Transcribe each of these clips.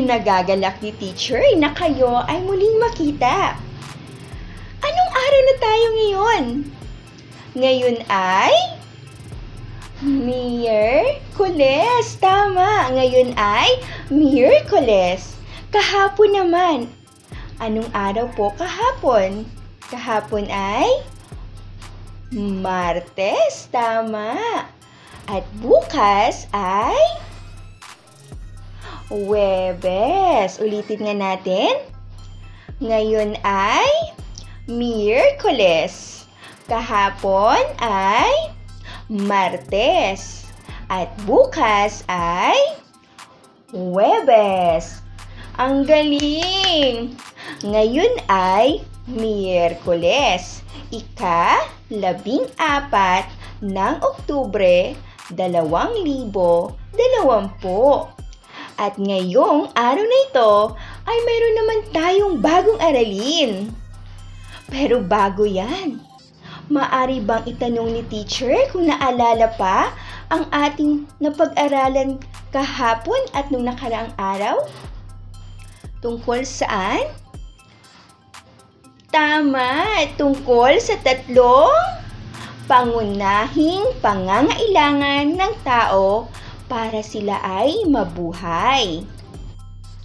Ikinagagalak ni teacher na kayo ay muling makita. Anong araw na tayo ngayon? Ngayon ay... Miyerkules! Tama! Ngayon ay Miyerkules. Kahapon naman. Anong araw po kahapon? Kahapon ay... Martes, tama. At bukas ay Webes. Ulitin nga natin. Ngayon ay Miyerkules. Kahapon ay Martes. At bukas ay Webes. Ang galing! Ngayon ay Miyerkules. Ika, labing apat ng Oktubre, dalawang libo, dalawampu. At ngayong araw na ito ay mayroon naman tayong bagong aralin. Pero bago yan, maari bang itanong ni teacher kung naalala pa ang ating napag-aralan kahapon at nung nakaraang araw? Tungkol saan? Tama, tungkol sa tatlong pangunahing pangangailangan ng tao para sila ay mabuhay.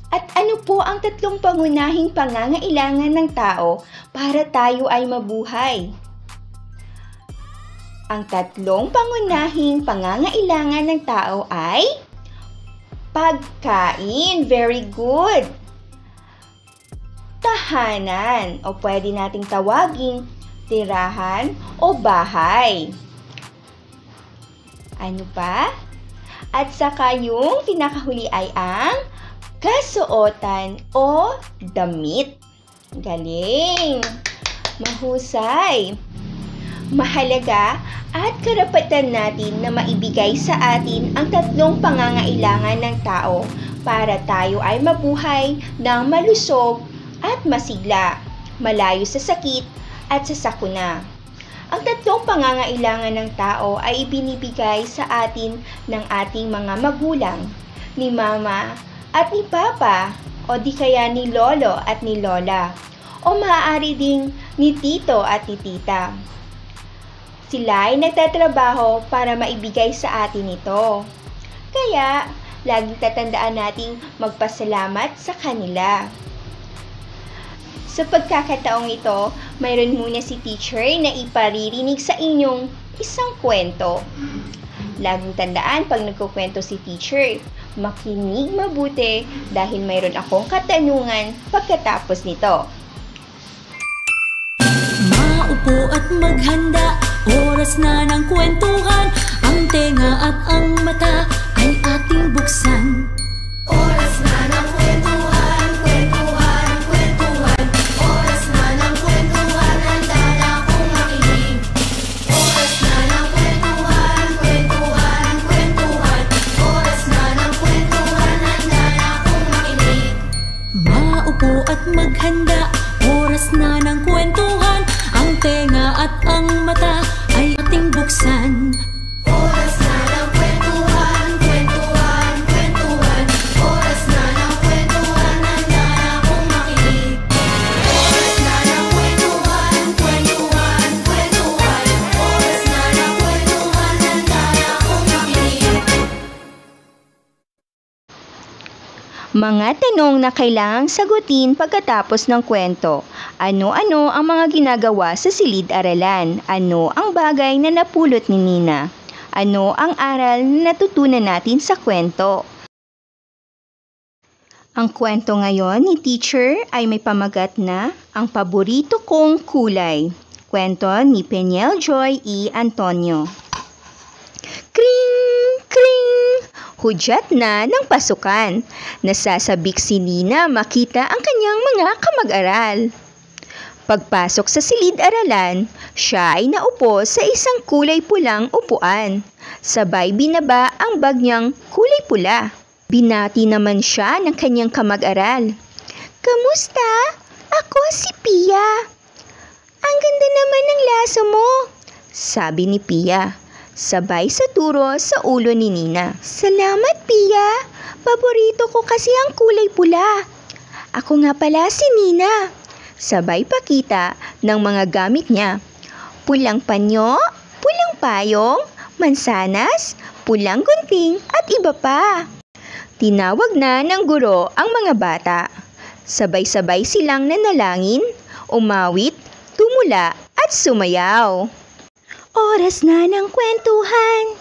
At ano po ang tatlong pangunahing pangangailangan ng tao para tayo ay mabuhay? Ang tatlong pangunahing pangangailangan ng tao ay pagkain. Very good. Tahanan o pwede nating tawaging tirahan o bahay. Ano pa? At saka yung pinakahuli ay ang kasuotan o damit. Galing! Mahusay! Mahalaga at karapatan natin na maibigay sa atin ang tatlong pangangailangan ng tao para tayo ay mabuhay ng malusog at masigla, malayo sa sakit at sa sakuna. Ang tatlong pangangailangan ng tao ay ibinibigay sa atin ng ating mga magulang, ni mama at ni papa, o di kaya ni lolo at ni lola, o maaari ding ni tito at ni tita. Sila ay nagtatrabaho para maibigay sa atin ito. Kaya, laging tatandaan nating magpasalamat sa kanila. Sa pagkakataong ito, mayroon muna si teacher na iparirinig sa inyong isang kwento. Laging tandaan pag nagkukwento si teacher, makinig mabuti dahil mayroon akong katanungan pagkatapos nito. Maupo at maghanda, oras na ng kwentuhan Ang tenga at ang mata ay ating buksan Oras Mga tanong na kailangang sagutin pagkatapos ng kwento. Ano-ano ang mga ginagawa sa silid-aralan? Ano ang bagay na napulot ni Nina? Ano ang aral na natutunan natin sa kwento? Ang kwento ngayon ni teacher ay may pamagat na ang paborito kong kulay. Kwento ni Peniel Joy E. Antonio. Hudyat na ng pasukan. Nasasabik si Nina makita ang kanyang mga kamag-aral. Pagpasok sa silid-aralan, siya ay naupo sa isang kulay pulang upuan. Sabay binaba ang bag niyang kulay pula. Binati naman siya ng kanyang kamag-aral. Kamusta? Ako si Pia. Ang ganda naman ng laso mo, sabi ni Pia. Sabay sa turo sa ulo ni Nina. Salamat, Pia. Paborito ko kasi ang kulay pula. Ako nga pala si Nina. Sabay pakita ng mga gamit niya. Pulang panyo, pulang payong, mansanas, pulang gunting at iba pa. Tinawag na ng guro ang mga bata. Sabay-sabay silang nanalangin, umawit, tumula at sumayaw. Oras na ng kwentuhan.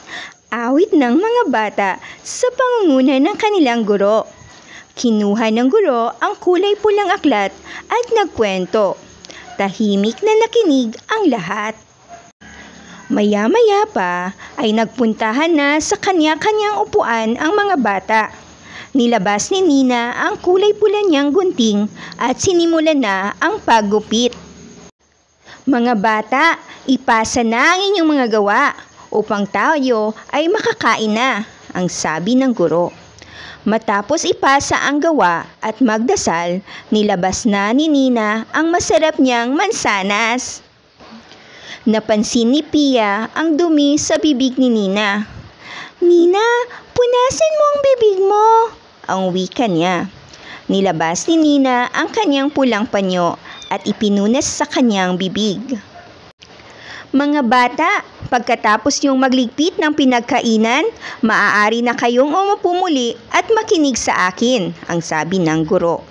Awit ng mga bata sa pangunguna ng kanilang guro. Kinuha ng guro ang kulay pulang aklat at nagkwento. Tahimik na nakinig ang lahat. Maya-maya pa ay nagpuntahan na sa kanya-kanyang upuan ang mga bata. Nilabas ni Nina ang kulay pula niyang gunting at sinimulan na ang paggupit. Mga bata, ipasa na ang inyong mga gawa upang tayo ay makakain na, ang sabi ng guro. Matapos ipasa ang gawa at magdasal, nilabas na ni Nina ang masarap niyang mansanas. Napansin ni Pia ang dumi sa bibig ni Nina. Nina, punasan mo ang bibig mo, ang wika niya. Nilabas ni Nina ang kanyang pulang panyo at ipinunas sa kanyang bibig. Mga bata, pagkatapos yung magligpit ng pinagkainan, maaari na kayong umupumuli at makinig sa akin, ang sabi ng guro.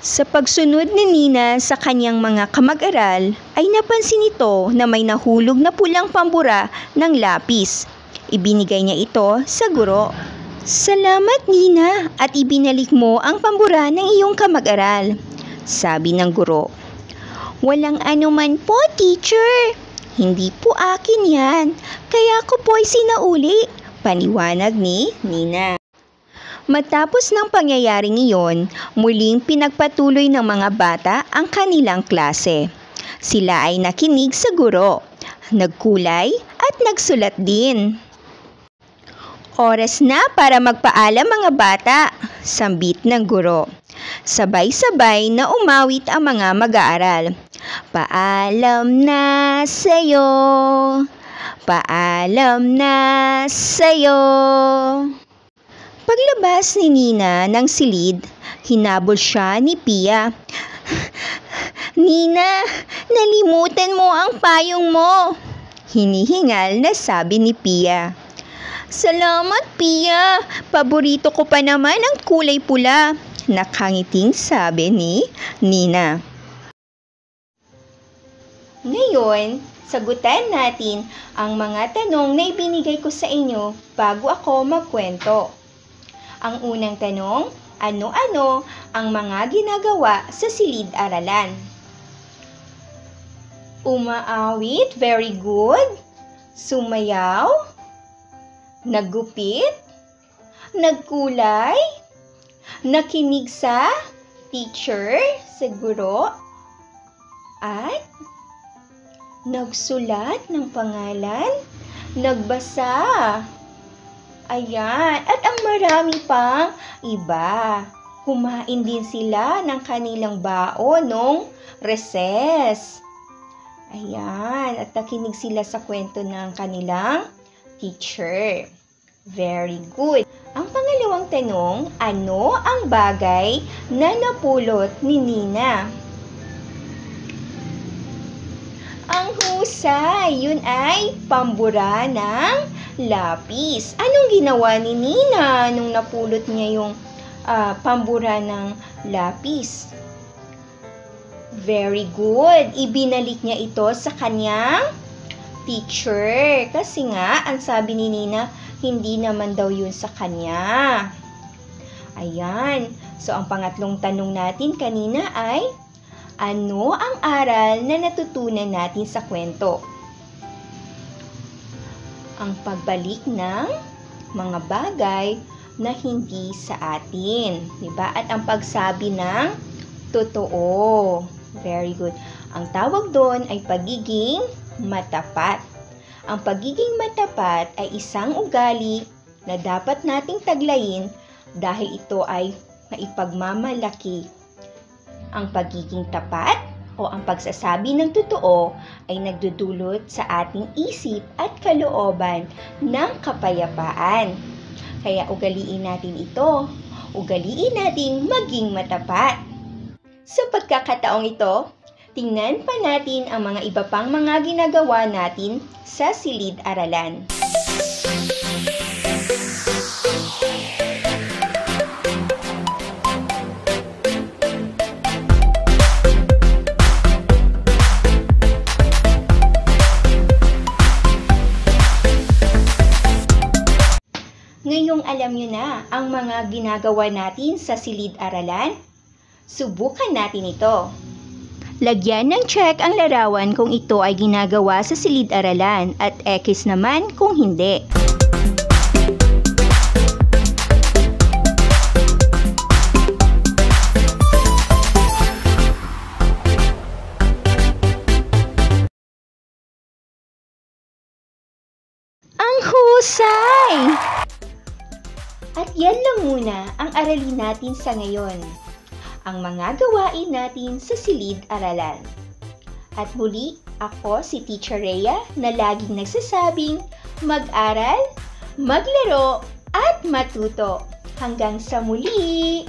Sa pagsunod ni Nina sa kanyang mga kamag-aral, ay napansin ito na may nahulog na pulang pambura ng lapis. Ibinigay niya ito sa guro. Salamat Nina at ibinalik mo ang pambura ng iyong kamag-aral, sabi ng guro. Walang anuman po, teacher. Hindi po akin yan. Kaya ko po'y sinauli. Paniwanag ni Nina. Matapos ng pangyayaring iyon, muling pinagpatuloy ng mga bata ang kanilang klase. Sila ay nakinig sa guro, nagkulay at nagsulat din. Oras na para magpaalam mga bata, sambit ng guro. Sabay-sabay na umawit ang mga mag-aaral. Paalam na sa'yo, paalam na sa'yo. Paglabas ni Nina ng silid, hinabol siya ni Pia. Nina, nalimutan mo ang payong mo. Hinihingal na sabi ni Pia. Salamat, Pia. Paborito ko pa naman ang kulay pula. Nakangiting sabi ni Nina. Ngayon, sagutan natin ang mga tanong na ibinigay ko sa inyo bago ako magkwento. Ang unang tanong, ano-ano ang mga ginagawa sa silid-aralan? Umaawit, very good. Sumayaw, naggupit, nagkulay, nakinig sa teacher, sa guro, at nagsulat ng pangalan, nagbasa. Ayan, at ang marami pang iba. Kumain din sila ng kanilang baon nung recess. Ayan, at nakinig sila sa kwento ng kanilang teacher. Very good. Ang pangalawang tanong, ano ang bagay na napulot ni Nina? Ang husay, yun ay pambura ng lapis. Anong ginawa ni Nina nung napulot niya yung ah, pambura ng lapis? Very good. Ibinalik niya ito sa kanyang teacher. Kasi nga, ang sabi ni Nina, hindi naman daw yun sa kanya. Ayan. So, ang pangatlong tanong natin kanina ay, ano ang aral na natutunan natin sa kwento? Ang pagbalik ng mga bagay na hindi sa atin. 'di ba? At ang pagsabi ng totoo. Very good. Ang tawag doon ay pagiging matapat. Ang pagiging matapat ay isang ugali na dapat nating taglayin dahil ito ay maipagmamalaki. Ang pagiging tapat o ang pagsasabi ng totoo ay nagdudulot sa ating isip at kalooban ng kapayapaan. Kaya ugaliin natin ito. Ugaliin nating maging matapat. Sa pagkakataong ito, tingnan pa natin ang mga iba pang mga ginagawa natin sa silid-aralan. Ngayong alam nyo na ang mga ginagawa natin sa silid-aralan, subukan natin ito. Lagyan ng check ang larawan kung ito ay ginagawa sa silid-aralan at X naman kung hindi. Ang husay! At yan lang muna ang aralin natin sa ngayon. Ang mga gawain natin sa silid-aralan. At muli, ako si Teacher Rhea na laging nagsasabing mag-aral, maglaro, at matuto. Hanggang sa muli!